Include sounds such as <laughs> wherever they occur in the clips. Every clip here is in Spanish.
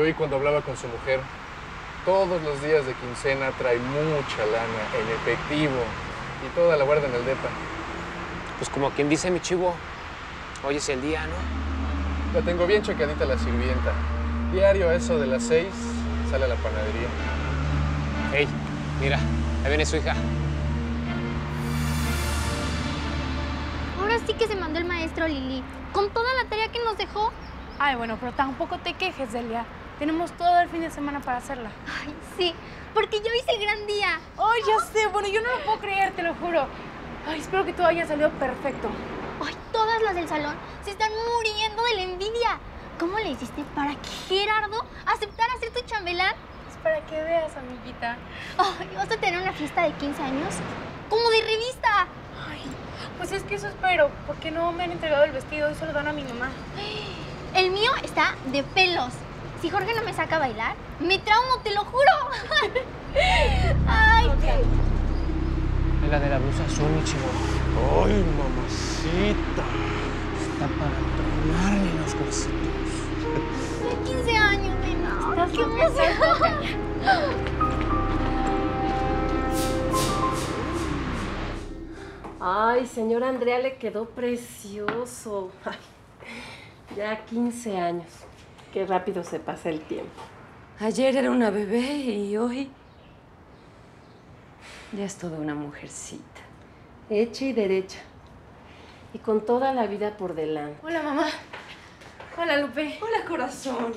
Y hoy cuando hablaba con su mujer, todos los días de quincena trae mucha lana en efectivo y toda la guarda en el depa. Pues como quien dice mi chivo, hoy es el día, ¿no? La tengo bien checadita la sirvienta. Diario a eso de las seis sale a la panadería. Ey, mira, ahí viene su hija. Ahora sí que se mandó el maestro Lili, con toda la tarea que nos dejó. Ay, bueno, pero tampoco te quejes, Delia. Tenemos todo el fin de semana para hacerla. Ay, sí, porque yo hice el gran día. Ay, ya sé. Bueno, yo no lo puedo creer, te lo juro. Ay, espero que todo haya salido perfecto. Ay, todas las del salón se están muriendo de la envidia. ¿Cómo le hiciste para que Gerardo aceptara ser tu chambelán? Es para que veas, amiguita. Ay, ¿vas a tener una fiesta de 15 años? Como de revista. Ay, pues es que eso espero, porque no me han entregado el vestido y se lo dan a mi mamá. El mío está de pelos. Si Jorge no me saca a bailar, me traumo, te lo juro. <laughs> Ay, Es la de la blusa azul, mi chivo. ¡Ay, mamacita! Está para tronarle los huesitos. 15 años, nena. Estás ¡Qué! Ay, señora Andrea, le quedó precioso. Ay, ya 15 años. Qué rápido se pasa el tiempo. Ayer era una bebé y hoy ya es toda una mujercita. Hecha y derecha. Y con toda la vida por delante. Hola, mamá. Hola, Lupe. Hola, corazón.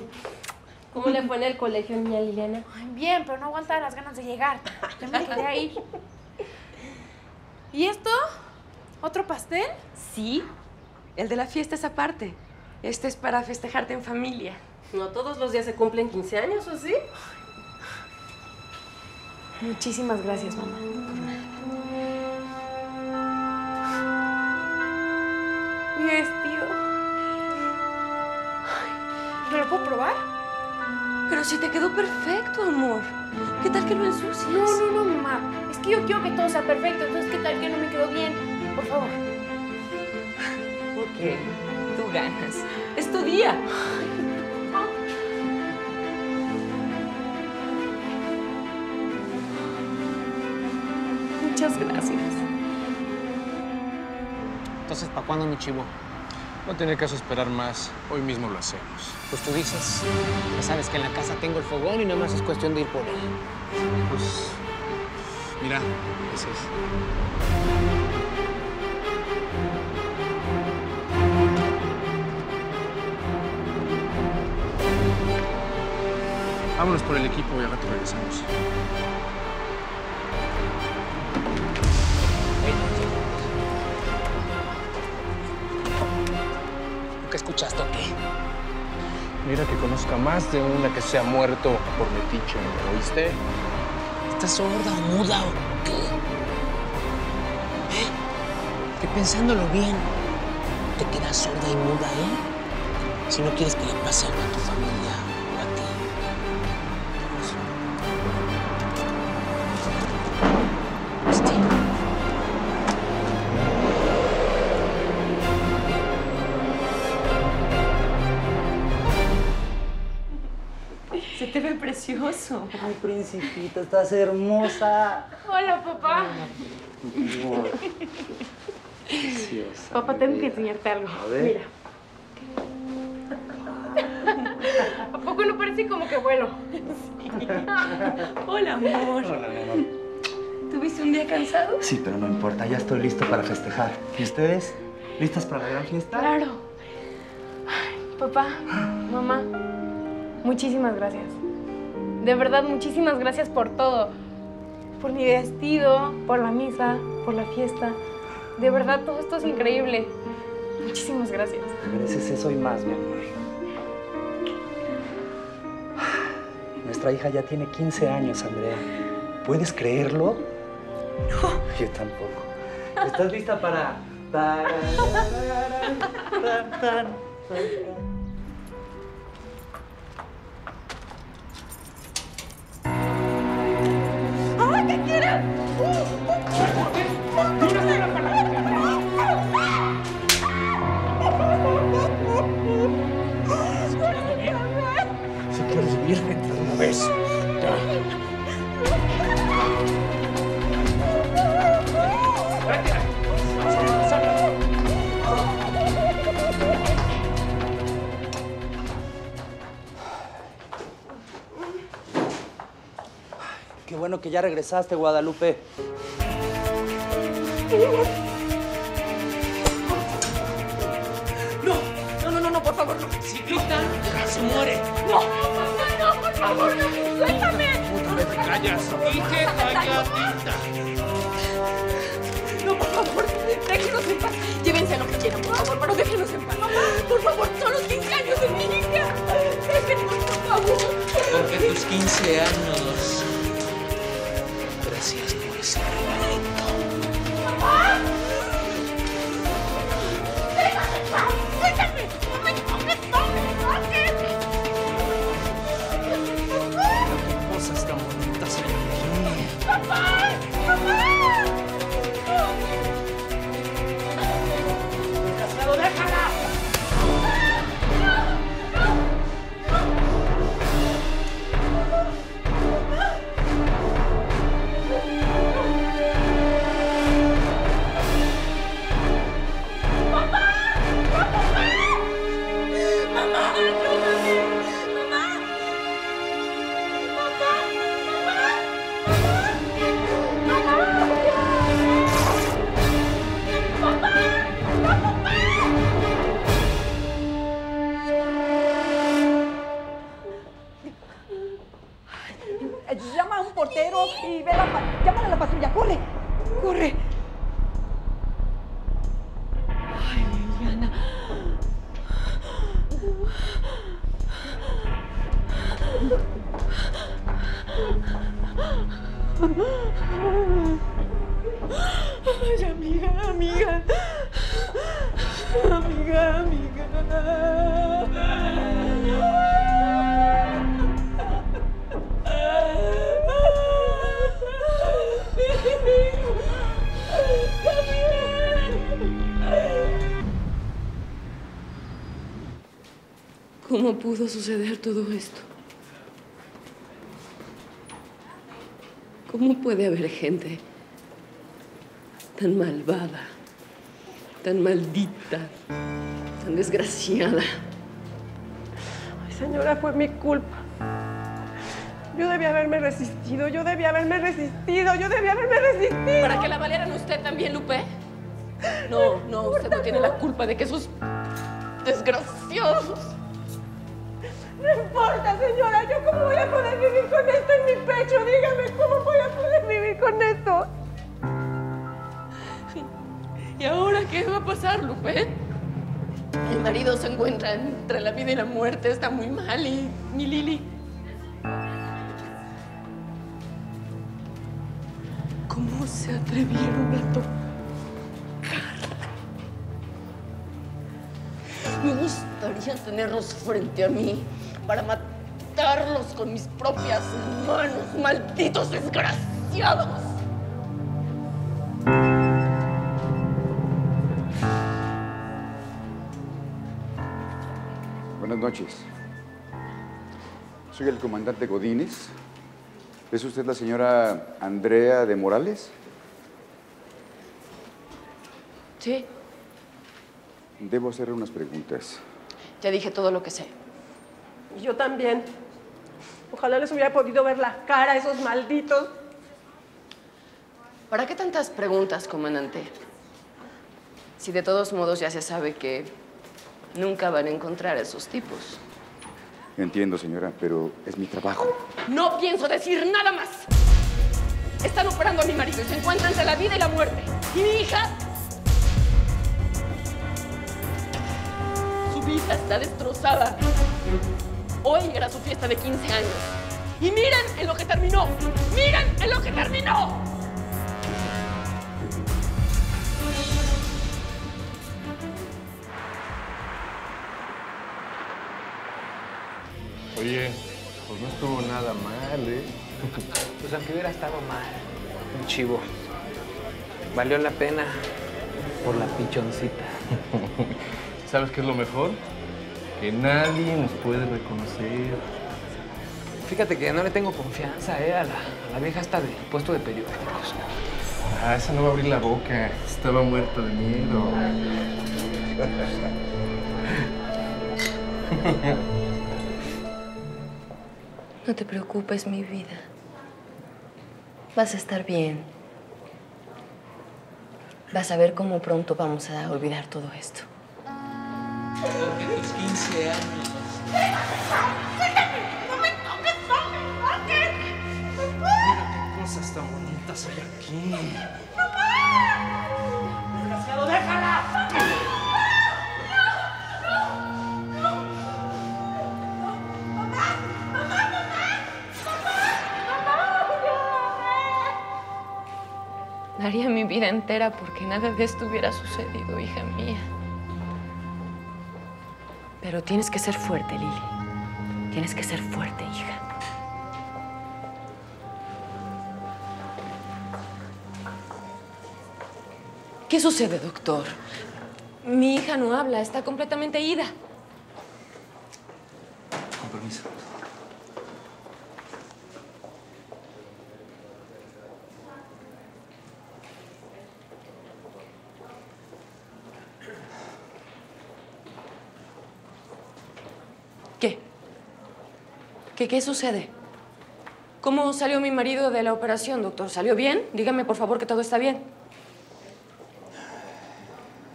¿Cómo le fue en el colegio, niña Liliana? Ay, bien, pero no aguantaba las ganas de llegar. Ya me quería ir. ¿Y esto? ¿Otro pastel? Sí, el de la fiesta es aparte. Este es para festejarte en familia. No todos los días se cumplen 15 años, ¿o sí? Muchísimas gracias, mamá. Mi vestido. Ay, ¿Me lo puedo probar? Pero si te quedó perfecto, amor. ¿Qué tal que lo ensucias? No, no, no, mamá. Es que yo quiero que todo sea perfecto. Entonces, ¿qué tal que no me quedó bien? Por favor. Ok, ganas. Es tu día. Muchas gracias. Entonces, ¿para cuándo, mi chivo? No tiene caso esperar más. Hoy mismo lo hacemos. Pues tú dices. Ya sabes que en la casa tengo el fogón y nada más es cuestión de ir por él. Pues. Mira, ese es. Vámonos por el equipo y al rato regresamos. ¿Nunca escuchaste o qué? Mira que conozca más de una que se ha muerto por metiche, ¿me oíste? ¿Estás sorda o muda o qué? ¿Eh? Que pensándolo bien, te quedas sorda y muda, ¿eh? Si no quieres que le pase algo a tu familia precioso. Ay, principita, estás hermosa. Hola, papá. Preciosa. Papá, tengo que enseñarte algo. A ver. Mira. ¿A poco no parece como que vuelo? Hola, amor. Hola, mi amor. ¿Tuviste un día cansado? Sí, pero no importa, ya estoy listo para festejar. ¿Y ustedes? ¿Listas para la gran fiesta? Claro. Ay, papá, mamá, muchísimas gracias. De verdad, muchísimas gracias por todo. Por mi vestido, por la misa, por la fiesta. De verdad, todo esto es increíble. Muchísimas gracias. Te mereces eso y más, mi amor. Nuestra hija ya tiene 15 años, Andrea. ¿Puedes creerlo? No. Yo tampoco. ¿Estás lista para...? <laughs> que quieras. Si quieres vivir. Que ya regresaste, Guadalupe. No, no, no, no, no, por favor, no. Si gritan, se muere. No, papá, no, por favor, no. Suéltame. te callas. Dije calladita. No, por favor, déjenos en paz. Llévense lo que quieran, por favor, pero déjenos en paz. Por favor, son los 15 años de mi hija. Déjenos, por favor. Porque tus 15 años. No me toques, ¿Cómo pudo suceder todo esto? ¿Cómo puede haber gente tan malvada, tan maldita, tan desgraciada? Ay, señora, fue mi culpa. Yo debía haberme resistido, yo debía haberme resistido, yo debía haberme resistido. ¿Para que la valieran usted también, Lupe? No, no, usted no tiene la culpa de que esos desgraciados No importa, señora, ¿yo cómo voy a poder vivir con esto en mi pecho? Dígame, ¿cómo voy a poder vivir con esto? ¿Y ahora qué va a pasar, Lupe? Mi marido se encuentra entre la vida y la muerte, está muy mal y mi Lili. ¿Cómo se atrevieron a tocarla? Me gustaría tenerlos frente a mí para matarlos con mis propias manos, malditos desgraciados. Buenas noches. Soy el comandante Godínez. ¿Es usted la señora Andrea de Morales? Sí, Debo hacerle unas preguntas. ya dije todo lo que sé. Y Yo también. Ojalá les hubiera podido ver la cara a esos malditos. ¿Para qué tantas preguntas, comandante? Si de todos modos ya se sabe que nunca van a encontrar a esos tipos. Entiendo, señora, pero es mi trabajo. No pienso decir nada más. Están operando a mi marido y se encuentran entre la vida y la muerte. ¿Y mi hija? Su vida está destrozada. Hoy era su fiesta de 15 años. Y miren en lo que terminó. ¡Miren en lo que terminó! Oye, pues no estuvo nada mal, ¿eh? <laughs> Pues aunque hubiera estado mal, un chivo. Valió la pena por la pichoncita. <laughs> ¿Sabes qué es lo mejor? Que nadie nos puede reconocer. Fíjate que no le tengo confianza, ¿eh? A la, a la vieja esta de puesto de periódicos. Ah, esa no va a abrir la boca. Estaba muerta de miedo. No te preocupes, mi vida. Vas a estar bien. Vas a ver cómo pronto vamos a olvidar todo esto. Que tus 15 años. ¡No me toques, no me toques! Mira qué cosas tan bonitas hay aquí. ¡Desgraciado, déjala! Daría mi vida entera porque nada de esto hubiera sucedido, hija mía. Pero tienes que ser fuerte, Lili. Tienes que ser fuerte, hija. ¿Qué sucede, doctor? Mi hija no habla, está completamente ida. Con permiso. ¿Qué? ¿Qué, sucede? ¿Cómo salió mi marido de la operación, doctor? ¿Salió bien? Dígame, por favor, que todo está bien.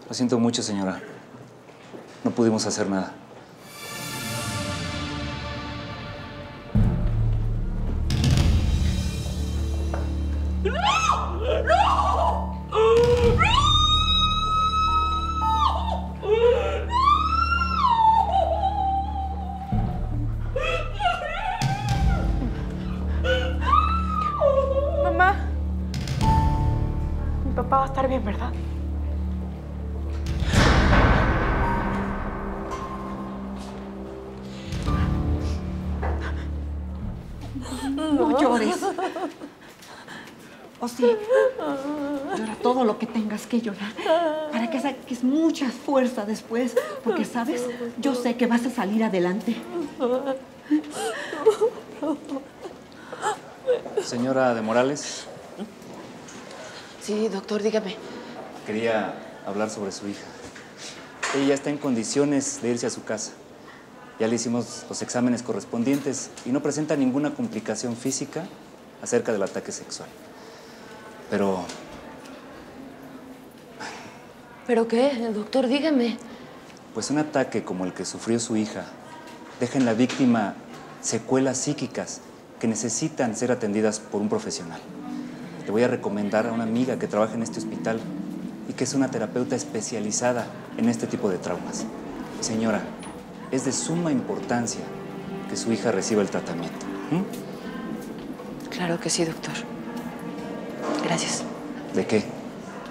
Lo siento mucho, señora. No pudimos hacer nada. Que llorar para que saques mucha fuerza después, porque sabes, yo sé que vas a salir adelante. Señora de Morales, Sí, doctor, dígame. quería hablar sobre su hija. Ella está en condiciones de irse a su casa. Ya le hicimos los exámenes correspondientes y no presenta ninguna complicación física acerca del ataque sexual. Pero ¿Pero qué, doctor? Dígame. Pues un ataque como el que sufrió su hija deja en la víctima secuelas psíquicas que necesitan ser atendidas por un profesional. Le voy a recomendar a una amiga que trabaja en este hospital y que es una terapeuta especializada en este tipo de traumas. Señora, es de suma importancia que su hija reciba el tratamiento. Claro que sí, doctor. Gracias. ¿De qué?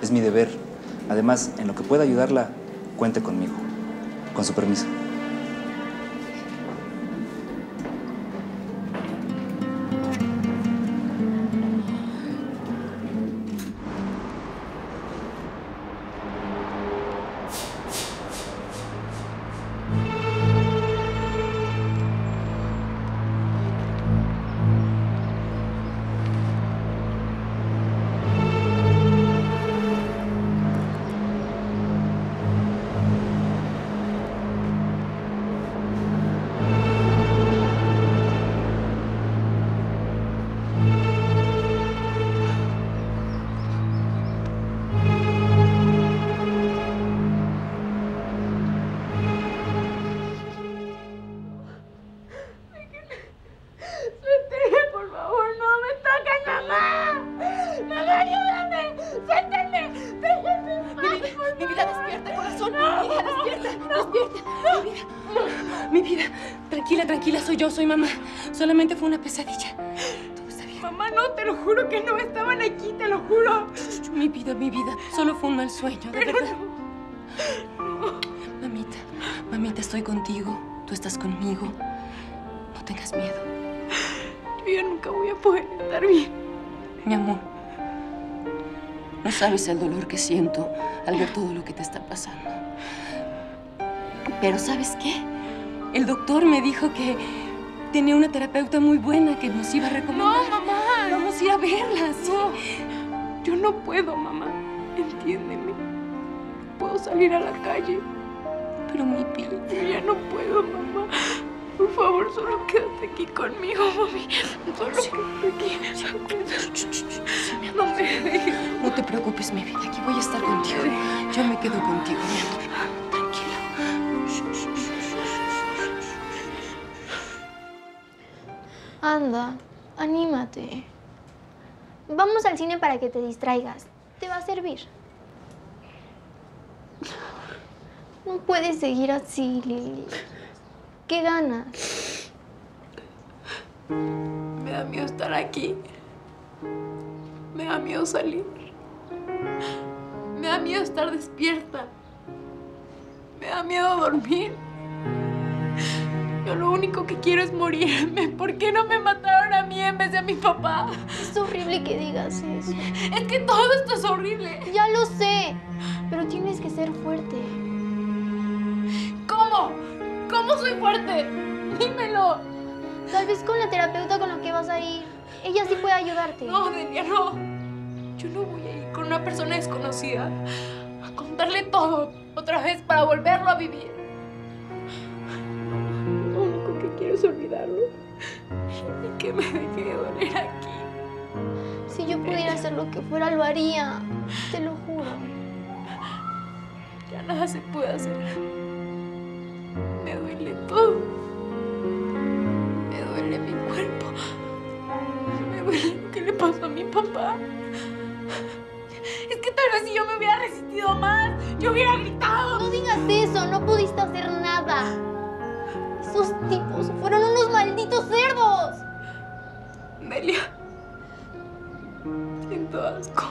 Es mi deber. Además, en lo que pueda ayudarla, cuente conmigo. Con su permiso. Yo, soy mamá. Solamente fue una pesadilla. Todo está bien. Mamá, no, te lo juro que no estaban aquí, te lo juro. Mi vida, mi vida. Solo fue un mal sueño, de Pero verdad. Mamita, mamita, estoy contigo. Tú estás conmigo. No tengas miedo. Yo ya nunca voy a poder estar bien. Mi amor, no sabes el dolor que siento al ver todo lo que te está pasando. Pero ¿sabes qué? El doctor me dijo que tenía una terapeuta muy buena que nos iba a recomendar. No, mamá. Vamos a ir a verla, ¿sí? Yo no puedo, mamá. Entiéndeme. Puedo salir a la calle, Pero mi vida, pero ya no puedo, mamá. Por favor, solo quédate aquí conmigo, mami. Solo quédate aquí. No me dejes. No te preocupes, mi vida. Aquí voy a estar contigo. Yo me quedo contigo, mi amor. Anda, anímate. Vamos al cine para que te distraigas. Te va a servir. No puedes seguir así, Lili. ¿Qué ganas? Me da miedo estar aquí. Me da miedo salir. Me da miedo estar despierta. Me da miedo dormir. Yo lo único que quiero es morirme. ¿Por qué no me mataron a mí en vez de a mi papá? Es horrible que digas eso. Es que todo esto es horrible. Ya lo sé, pero tienes que ser fuerte. ¿Cómo? ¿Cómo soy fuerte? Dímelo. Tal vez con la terapeuta con la que vas a ir. Ella sí puede ayudarte. No, Delia, no. Yo no voy a ir con una persona desconocida a contarle todo otra vez para volverlo a vivir. Único que quiero es olvidarlo y que me deje de doler aquí. Si yo pudiera hacer lo que fuera, lo haría. Te lo juro. Ya nada se puede hacer. Me duele todo. Me duele mi cuerpo. Me duele lo que le pasó a mi papá. Es que tal vez si yo me hubiera resistido más, yo hubiera gritado. No digas eso, no pudiste hacer nada. Esos tipos fueron unos malditos cerdos. Delia. Siento asco.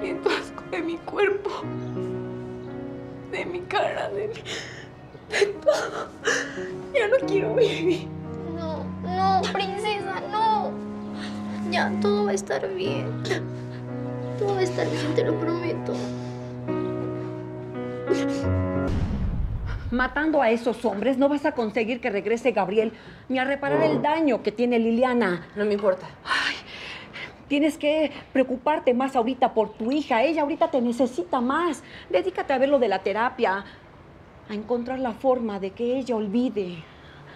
Siento asco de mi cuerpo. De mi cara, de mi... De todo. Ya no quiero vivir. No, no, princesa, no. Ya, todo va a estar bien. Todo va a estar bien, te lo prometo. Matando a esos hombres no vas a conseguir que regrese Gabriel ni a reparar el daño que tiene Liliana. No me importa. Tienes que preocuparte más ahorita por tu hija. Ella ahorita te necesita más. Dedícate a ver lo de la terapia, a encontrar la forma de que ella olvide.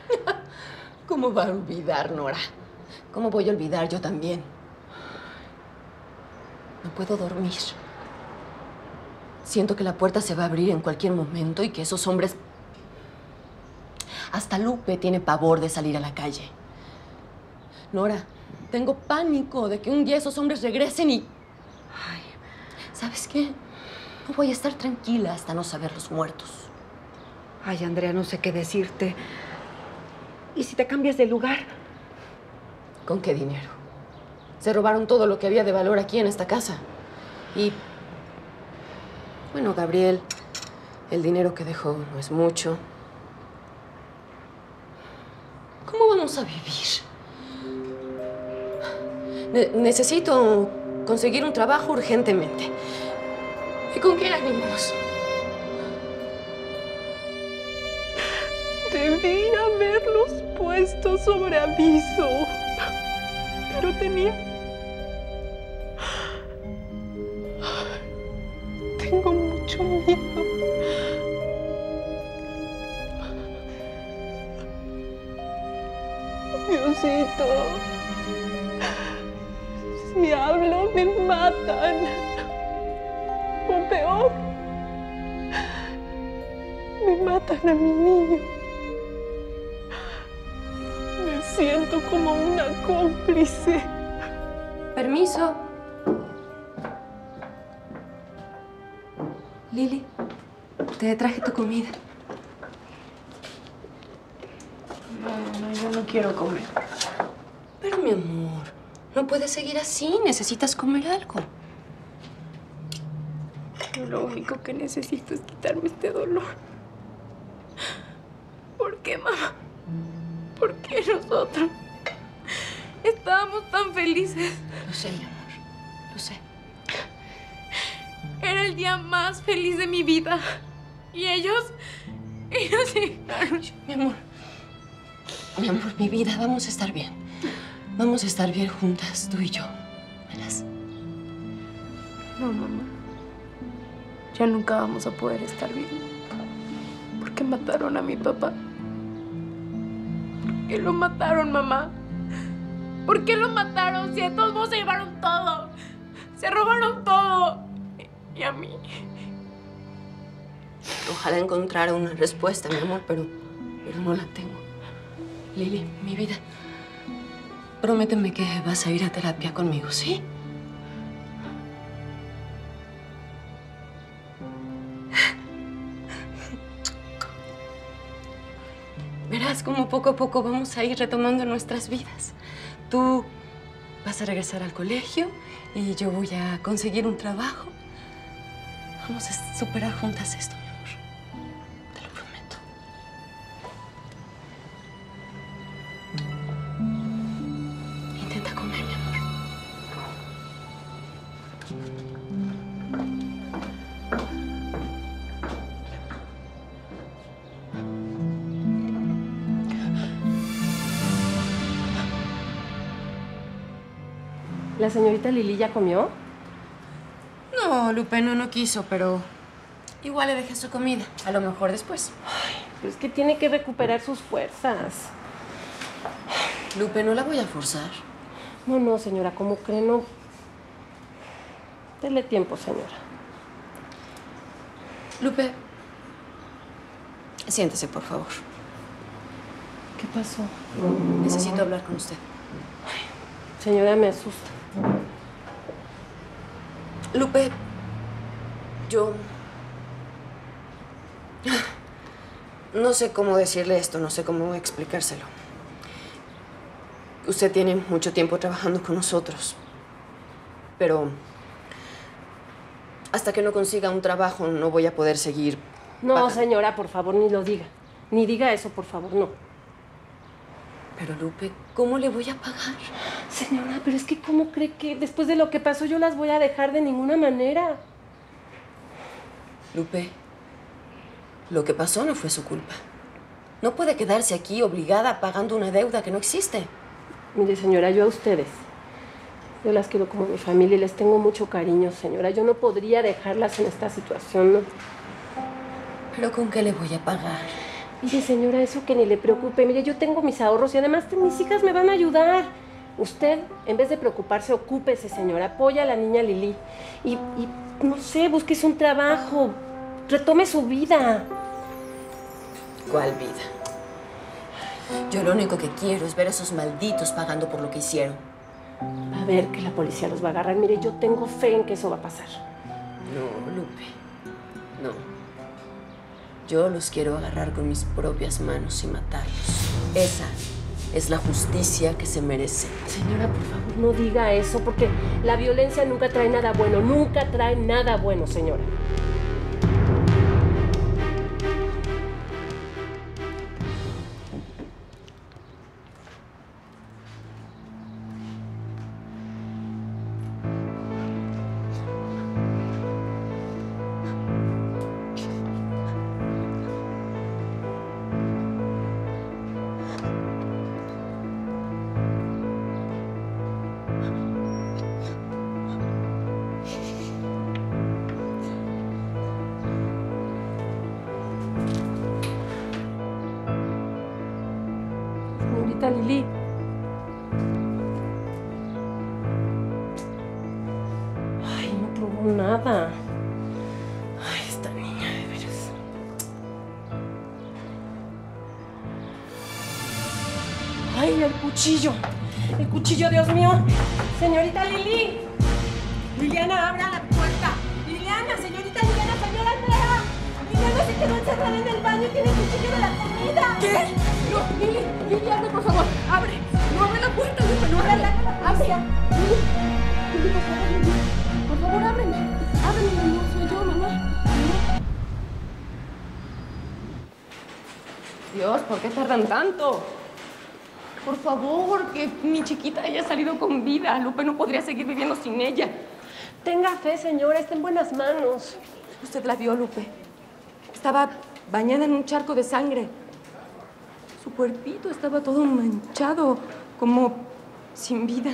<laughs> ¿Cómo va a olvidar, Nora? ¿Cómo voy a olvidar yo también? No puedo dormir. Siento que la puerta se va a abrir en cualquier momento y que esos hombres... Hasta Lupe tiene pavor de salir a la calle. Nora, tengo pánico de que un día esos hombres regresen y... Ay, ¿sabes qué? No voy a estar tranquila hasta no saberlos muertos. Ay, Andrea, no sé qué decirte. ¿Y si te cambias de lugar? ¿Con qué dinero? Se robaron todo lo que había de valor aquí en esta casa. Y... Bueno, Gabriel, el dinero que dejó no es mucho. ¿Cómo a vivir? Ne- necesito conseguir un trabajo urgentemente. ¿Y con qué ánimos? Debí haberlos puesto sobre aviso. Pero tenía... O peor, me matan a mi niño. Me siento como una cómplice. Permiso. Lili, te traje tu comida. No, no, yo no quiero comer. Pero mi amor, no puedes seguir así. Necesitas comer algo. Lo único que necesito es quitarme este dolor. ¿Por qué, mamá? ¿Por qué nosotros? Estábamos tan felices. Lo sé, mi amor. Lo sé. Era el día más feliz de mi vida. Y ellos... Ellos llegaron. Mi amor. Mi amor, mi vida, vamos a estar bien. Vamos a estar bien juntas, tú y yo. Verás. No, mamá. Ya nunca vamos a poder estar bien. Porque mataron a mi papá? ¿Por qué lo mataron, mamá? ¿Por qué lo mataron si de todos modos se llevaron todo? Se robaron todo. Y a mí. Ojalá encontrara una respuesta, mi amor, pero, pero no la tengo. Lili, mi vida, prométeme que vas a ir a terapia conmigo, ¿sí? Verás cómo poco a poco vamos a ir retomando nuestras vidas. Tú vas a regresar al colegio y yo voy a conseguir un trabajo. Vamos a superar juntas esto, ¿La señorita Lili ya comió? No, Lupe no, no quiso, pero igual le dejé su comida. A lo mejor después. Pero es que tiene que recuperar sus fuerzas. Lupe, no la voy a forzar. No, no, señora, ¿cómo cree? No. Dele tiempo, señora. Lupe, siéntese, por favor. ¿Qué pasó? Necesito hablar con usted. Señora, me asusta. Lupe, yo... No sé cómo decirle esto, no sé cómo explicárselo. Usted tiene mucho tiempo trabajando con nosotros, pero hasta que no consiga un trabajo no voy a poder seguir. No, señora, por favor, ni lo diga. Ni diga eso, por favor, no. Pero Lupe, ¿cómo le voy a pagar? Señora, pero es que ¿cómo cree que después de lo que pasó yo las voy a dejar de ninguna manera? Lupe, lo que pasó no fue su culpa. No puede quedarse aquí obligada pagando una deuda que no existe. Mire, señora, yo a ustedes, yo las quiero como mi familia y les tengo mucho cariño, señora. Yo no podría dejarlas en esta situación, ¿no? ¿Pero con qué le voy a pagar? Mire, señora, eso que ni le preocupe. Mire, yo tengo mis ahorros y además mis hijas me van a ayudar. Usted, en vez de preocuparse, ocúpese, señora. Apoya a la niña Lili. Y, y, no sé, búsquese un trabajo. Retome su vida. ¿Cuál vida? Yo lo único que quiero es ver a esos malditos pagando por lo que hicieron. Va a ver que la policía los va a agarrar. Mire, yo tengo fe en que eso va a pasar. No, Lupe. No. Yo los quiero agarrar con mis propias manos y matarlos. Esa es la justicia que se merecen. Señora, por favor, no diga eso, porque la violencia nunca trae nada bueno. Nunca trae nada bueno, señora. Lili. Ay, no probó nada. Ay, esta niña, de veras. Ay, el cuchillo. El cuchillo, Dios mío. Señorita Lili. Liliana, abra la puerta. Liliana, señorita Liliana, señora Andrea. Liliana se quedó encerrada en el baño y tiene cuchillo de la comida. ¿Qué? Lili, Lili, abre, por favor. Abre. No abre la puerta, Lupe, no abre la Abre. Lili, Lili, por favor, Lili. Por favor, ábreme. Ábreme, mi amor, soy yo, mamá. Mamá. Dios, ¿por qué tardan tanto? Por favor, que mi chiquita haya salido con vida. Lupe no podría seguir viviendo sin ella. Tenga fe, señora, está en buenas manos. Usted la vio, Lupe. Estaba bañada en un charco de sangre. Su cuerpito estaba todo manchado, como sin vida.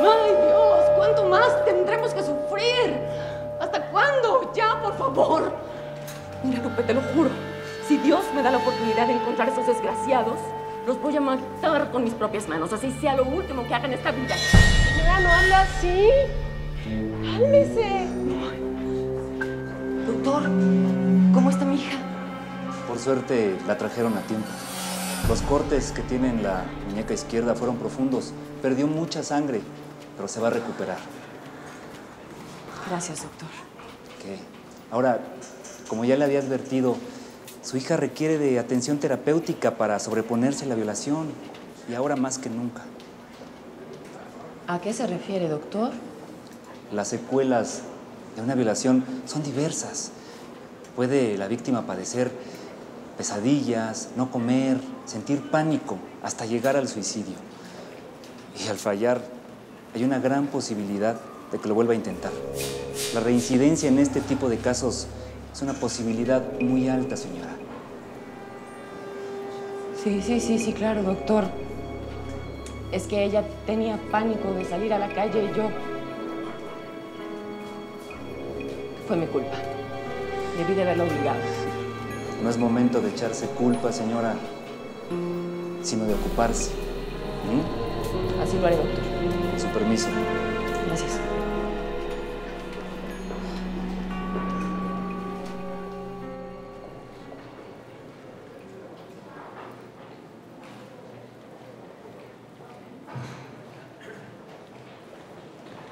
¡Ay, Dios! ¿Cuánto más tendremos que sufrir? ¿Hasta cuándo? Ya, por favor. Mira, Lupe, te lo juro. Si Dios me da la oportunidad de encontrar a esos desgraciados, los voy a matar con mis propias manos, así sea lo último que haga en esta vida. Señora, no habla así. Cálmese. Doctor, ¿cómo está mi hija? Suerte la trajeron a tiempo. Los cortes que tiene en la muñeca izquierda fueron profundos. Perdió mucha sangre, pero se va a recuperar. Gracias, doctor. ¿Qué? Ahora, como ya le había advertido, su hija requiere de atención terapéutica para sobreponerse a la violación. Y ahora más que nunca. ¿A qué se refiere, doctor? Las secuelas de una violación son diversas. Puede la víctima padecer pesadillas, no comer, sentir pánico, hasta llegar al suicidio. Y al fallar, hay una gran posibilidad de que lo vuelva a intentar. La reincidencia en este tipo de casos es una posibilidad muy alta, señora. Sí, sí, sí, sí, claro, doctor. Es que ella tenía pánico de salir a la calle y yo... Fue mi culpa. Debí de haberla obligado. No es momento de echarse culpa, señora, sino de ocuparse. ¿Mm? Así lo haré, doctor. Su permiso. Gracias.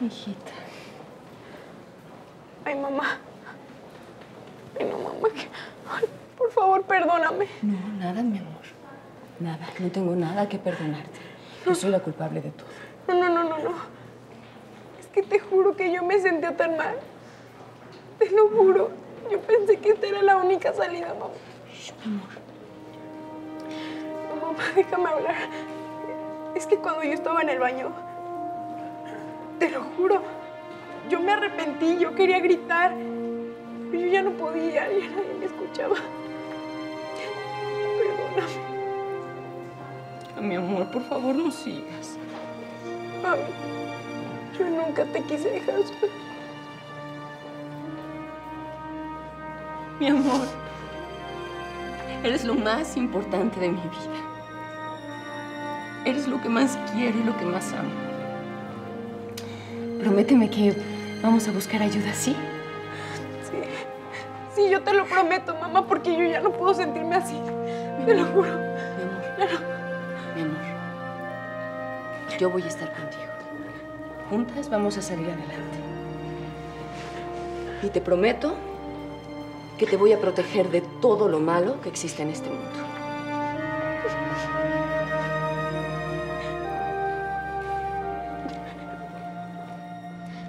Hijita. Ay, mamá. Ay, no, mamá. que- Ay, por favor, perdóname. No, nada, mi amor. Nada. No tengo nada que perdonarte. Yo soy la culpable de todo. No, no, no, no, no. Es que te juro que yo me sentía tan mal. Te lo juro. Yo pensé que esta era la única salida, mamá. mi amor. No, mamá, déjame hablar. Es que cuando yo estaba en el baño, te lo juro, yo me arrepentí, yo quería gritar, pero yo ya no podía, ya nadie me escuchaba. Mi amor, por favor, no sigas. mami. Yo nunca te quise dejar sola. Mi amor, eres lo más importante de mi vida. Eres lo que más quiero y lo que más amo. Prométeme que vamos a buscar ayuda, ¿sí? Sí, sí, yo te lo prometo, mamá, porque yo ya no puedo sentirme así. Te lo juro. Yo voy a estar contigo. Juntas vamos a salir adelante. Y te prometo que te voy a proteger de todo lo malo que existe en este mundo.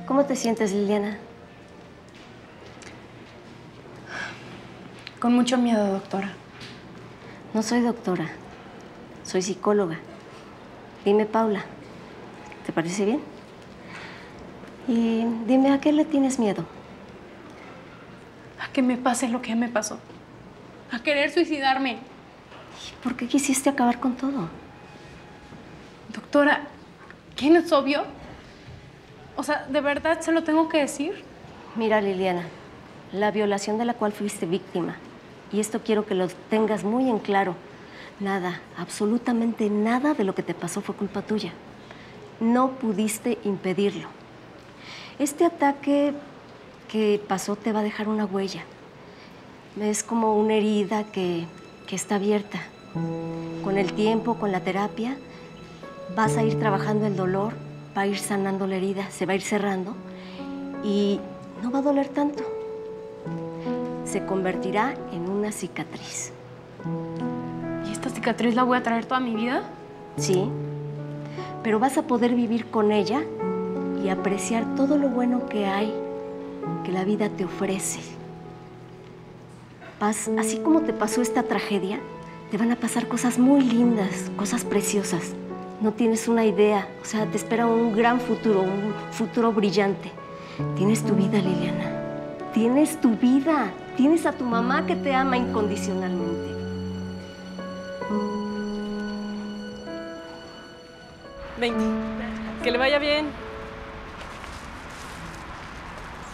¿Cómo te sientes, Liliana? Con mucho miedo, doctora. No soy doctora, soy psicóloga. Dime, Paula, ¿te parece bien? Y dime, ¿a qué le tienes miedo? A que me pase lo que ya me pasó. A querer suicidarme. ¿Por qué quisiste acabar con todo? Doctora, ¿qué no es obvio? O sea, ¿de verdad se lo tengo que decir? Mira, Liliana, la violación de la cual fuiste víctima, y esto quiero que lo tengas muy en claro, nada, absolutamente nada de lo que te pasó fue culpa tuya. No pudiste impedirlo. Este ataque que pasó te va a dejar una huella. Es como una herida que, que está abierta. Con el tiempo, con la terapia, vas a ir trabajando el dolor, va a ir sanando la herida, se va a ir cerrando y no va a doler tanto. Se convertirá en una cicatriz. ¿Y esta cicatriz la voy a traer toda mi vida? Sí, pero vas a poder vivir con ella y apreciar todo lo bueno que hay, que la vida te ofrece. Vas, así como te pasó esta tragedia, te van a pasar cosas muy lindas, cosas preciosas. No tienes una idea, o sea, te espera un gran futuro, un futuro brillante. Tienes tu vida, Liliana. Tienes tu vida. Tienes a tu mamá que te ama incondicionalmente. Ven, que le vaya bien.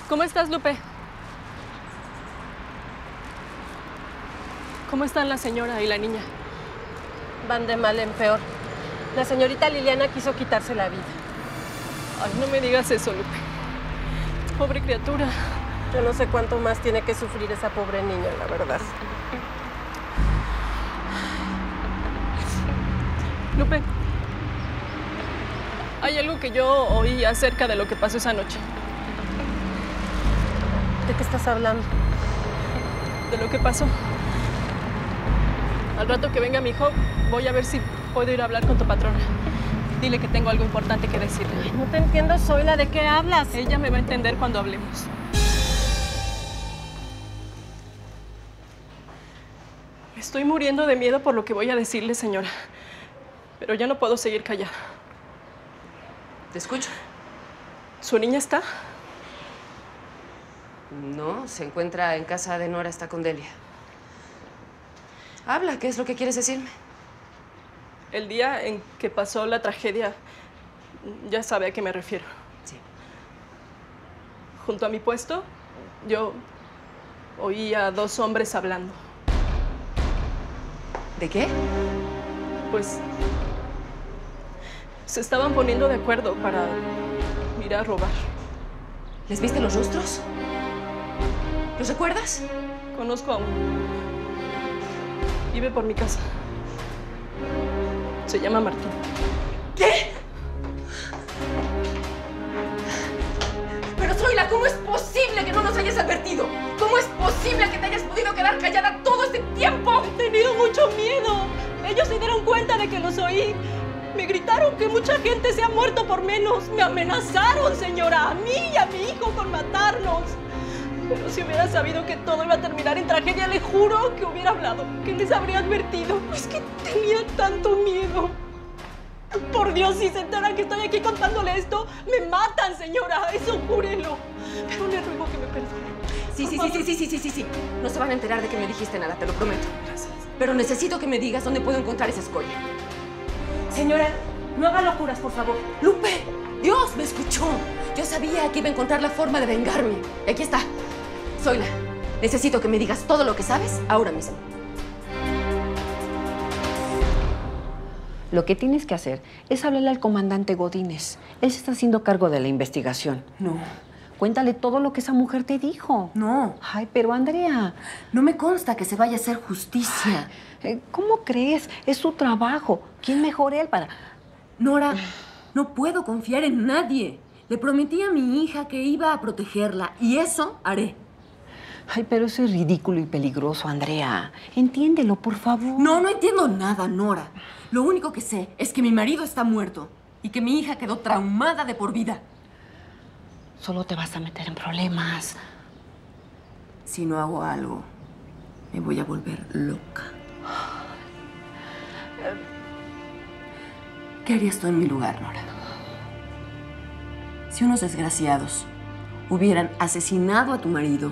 ¿Cómo estás, Lupe? ¿Cómo están la señora y la niña? Van de mal en peor. La señorita Liliana quiso quitarse la vida. Ay, no me digas eso, Lupe. Pobre criatura. Yo no sé cuánto más tiene que sufrir esa pobre niña, la verdad. Lupe, hay algo que yo oí acerca de lo que pasó esa noche. ¿De qué estás hablando? De lo que pasó. Al rato que venga mi hijo, voy a ver si puedo ir a hablar con tu patrona. Dile que tengo algo importante que decirle. no te entiendo, Zoila, ¿de qué hablas? Ella me va a entender cuando hablemos. Estoy muriendo de miedo por lo que voy a decirle, señora. Pero ya no puedo seguir callada. Te escucho. ¿Su niña está? No, se encuentra en casa de Nora, está con Delia. Habla, ¿qué es lo que quieres decirme? El día en que pasó la tragedia, ya sabe a qué me refiero. Sí. Junto a mi puesto, yo oí a dos hombres hablando. ¿De qué? Pues se estaban poniendo de acuerdo para ir a robar. ¿Les viste los rostros? ¿Los recuerdas? Conozco a uno. Vive por mi casa. Se llama Martín. ¿Qué? Pero Zoila, ¿cómo es posible que no nos hayas advertido? ¿Cómo es posible que te hayas podido quedar callada todo este tiempo? He tenido mucho miedo. Ellos se dieron cuenta de que los oí. Me gritaron que mucha gente se ha muerto por menos. Me amenazaron, señora, a mí y a mi hijo con matarnos. Pero si hubiera sabido que todo iba a terminar en tragedia, le juro que hubiera hablado, que les habría advertido. Es que tenía tanto miedo. Por Dios, si se enteran que estoy aquí contándole esto, me matan, señora. Eso júrelo. Pero le ruego que me perdone. Sí, sí, sí, sí, sí, sí, sí, sí, sí. No se van a enterar de que me dijiste nada, te lo prometo. Gracias. Pero necesito que me digas dónde puedo encontrar esa escoria. Señora, no haga locuras, por favor. ¡Lupe! ¡Dios me escuchó! Yo sabía que iba a encontrar la forma de vengarme. Y aquí está. Zoila, necesito que me digas todo lo que sabes ahora mismo. Lo que tienes que hacer es hablarle al comandante Godínez. Él se está haciendo cargo de la investigación. No. Cuéntale todo lo que esa mujer te dijo. No. Ay, pero Andrea. No me consta que se vaya a hacer justicia. Eh, ¿Cómo crees? Es su trabajo. ¿Quién mejor él para...? Nora, no puedo confiar en nadie. Le prometí a mi hija que iba a protegerla y eso haré. Ay, pero eso es ridículo y peligroso, Andrea. Entiéndelo, por favor. No, no entiendo nada, Nora. Lo único que sé es que mi marido está muerto y que mi hija quedó traumada de por vida. Solo te vas a meter en problemas. Si no hago algo, me voy a volver loca. ¿Qué harías tú en mi lugar, Nora? Si unos desgraciados hubieran asesinado a tu marido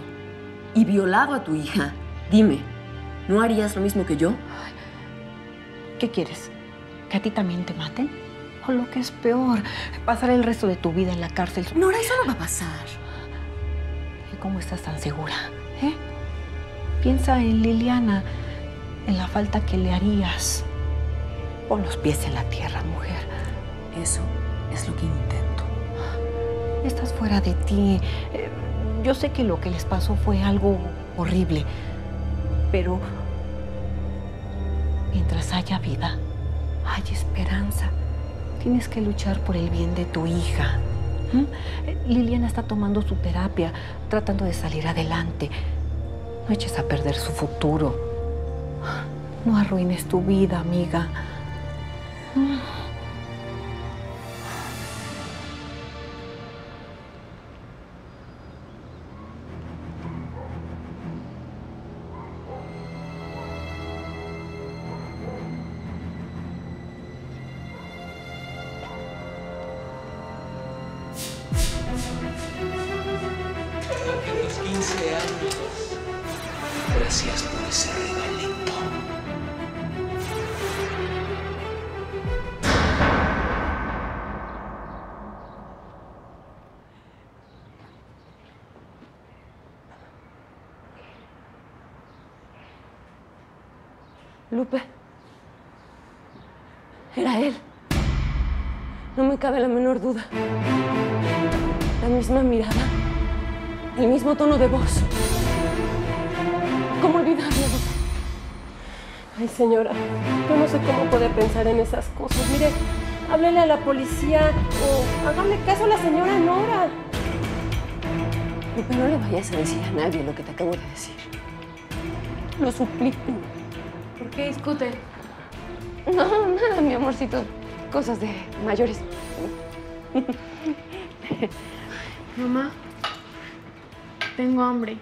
y violado a tu hija, dime, ¿no harías lo mismo que yo? ¿Qué quieres? ¿Que a ti también te maten? O lo que es peor, pasar el resto de tu vida en la cárcel. Nora, eso no va a pasar. ¿Y cómo estás tan segura? ¿Eh? Piensa en Liliana, en la falta que le harías. Pon los pies en la tierra, mujer. Eso es lo que intento. Estás fuera de ti. Yo sé que lo que les pasó fue algo horrible, pero mientras haya vida, hay esperanza. Tienes que luchar por el bien de tu hija. ¿Mm? Liliana está tomando su terapia, tratando de salir adelante. No eches a perder su futuro. No arruines tu vida, amiga. De voz. ¿Cómo olvidarlo? Ay, señora, yo no sé cómo puede pensar en esas cosas. Mire, háblele a la policía o hágale caso a la señora Nora. Lupe, no le vayas a decir a nadie lo que te acabo de decir. Lo suplico. ¿Por qué discuten? No, nada, mi amorcito. Cosas de mayores. Mamá, tengo hambre.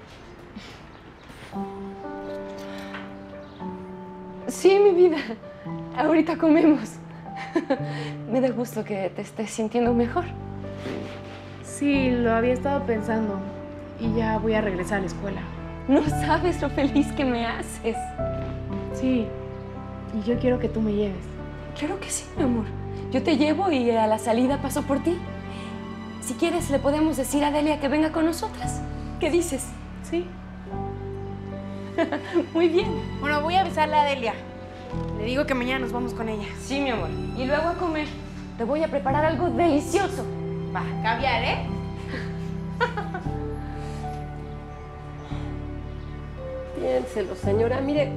Sí, mi vida. Ahorita comemos. Me da gusto que te estés sintiendo mejor. Sí, lo había estado pensando. Y ya voy a regresar a la escuela. No sabes lo feliz que me haces. Sí, y yo quiero que tú me lleves. Claro que sí, mi amor. Yo te llevo y a la salida paso por ti. Si quieres, le podemos decir a Delia que venga con nosotras. ¿Qué dices? Sí. <laughs> Muy bien. Bueno, voy a avisarle a Delia. Le digo que mañana nos vamos con ella. Sí, mi amor. Y luego a comer. Te voy a preparar algo delicioso. Va, caviar, ¿eh? <laughs> Piénselo, señora. Mire,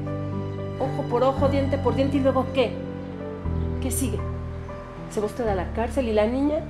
ojo por ojo, diente por diente y luego ¿qué? ¿Qué sigue? ¿Se va usted a la cárcel y la niña?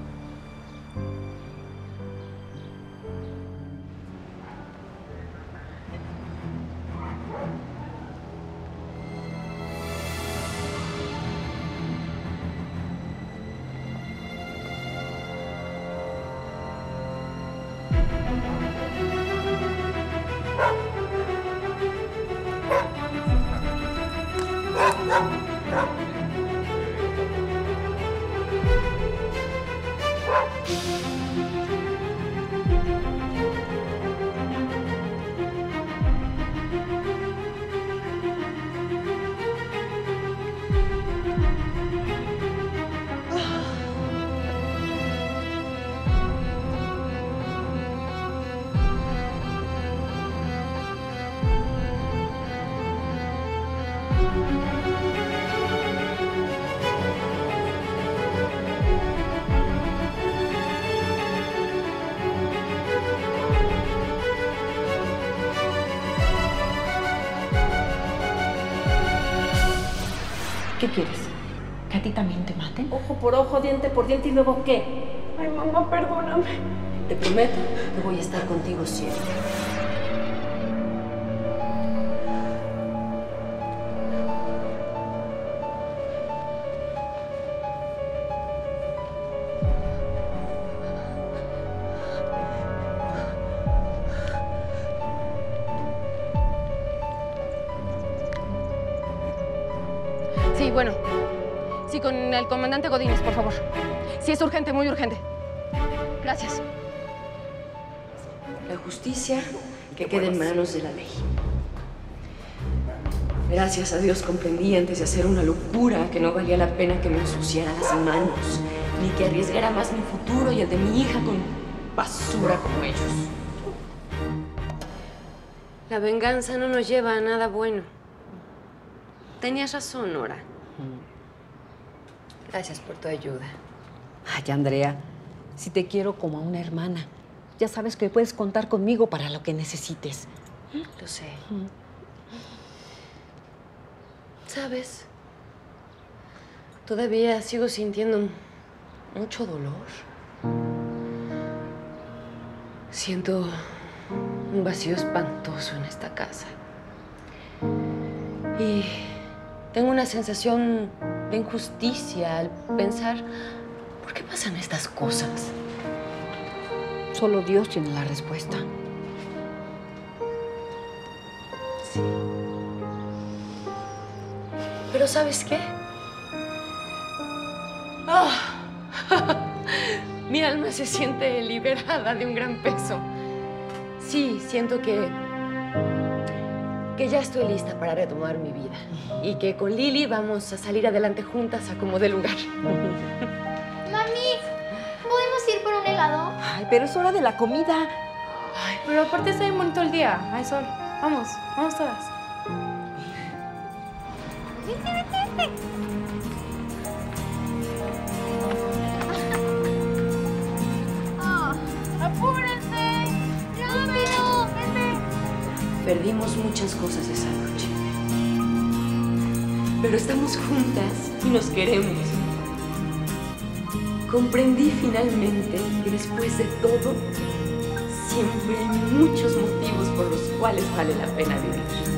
Por ojo, diente por diente y luego ¿qué? Ay, mamá, perdóname. Te prometo que voy a estar contigo siempre. Justicia que quede en manos de la ley. Gracias a Dios comprendí antes de hacer una locura que no valía la pena que me ensuciara las manos, ni que arriesgara más mi futuro y el de mi hija con basura como ellos. La venganza no nos lleva a nada bueno. Tenías razón, Nora. Gracias por tu ayuda. Ay, Andrea, si te quiero como a una hermana. Ya sabes que puedes contar conmigo para lo que necesites. Lo sé. ¿Sabes? Todavía sigo sintiendo mucho dolor. Siento un vacío espantoso en esta casa. Y tengo una sensación de injusticia al pensar, ¿por qué pasan estas cosas? Solo Dios tiene la respuesta. Sí. Pero ¿sabes qué? ¡Ah! <laughs> Mi alma se siente liberada de un gran peso. Sí, siento que que ya estoy lista para retomar mi vida y que con Lili vamos a salir adelante juntas a como de lugar. <laughs> Ay, pero es hora de la comida. Ay, pero aparte está bien bonito el día. Hay sol. Vamos, vamos todas. Ah, apúrense. Rápido. Perdimos muchas cosas esa noche. Pero estamos juntas y nos queremos. Comprendí finalmente que después de todo, siempre hay muchos motivos por los cuales vale la pena vivir.